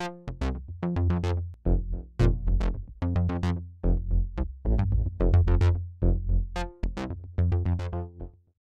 you